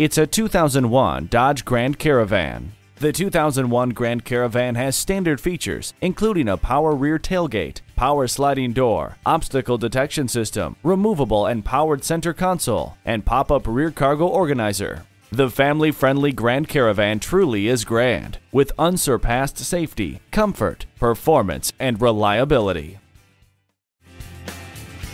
It's a 2001 Dodge Grand Caravan. The 2001 Grand Caravan has standard features, including a power rear tailgate, power sliding door, obstacle detection system, removable and powered center console, and pop-up rear cargo organizer. The family-friendly Grand Caravan truly is grand, with unsurpassed safety, comfort, performance, and reliability.